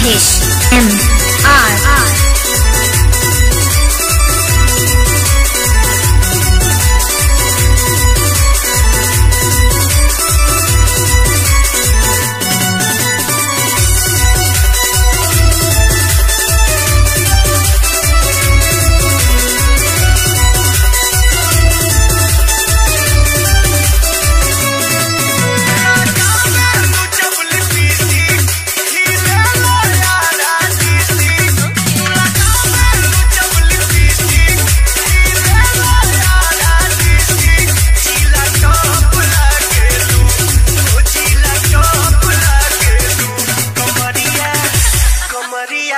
Scottish. M.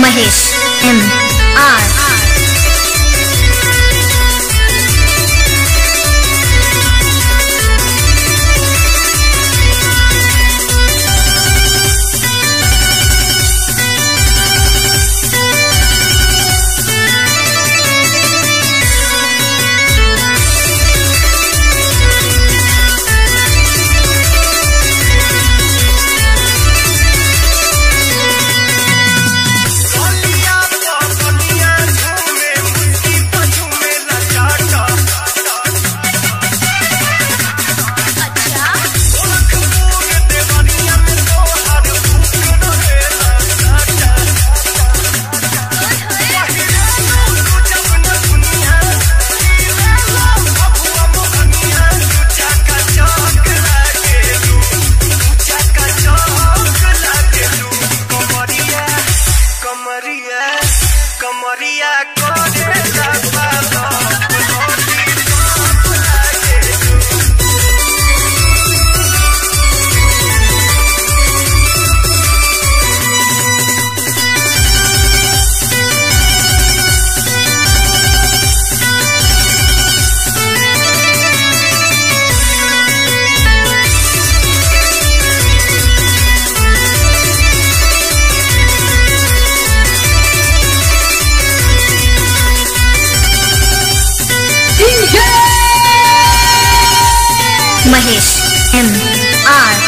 Mahesh M R M. R.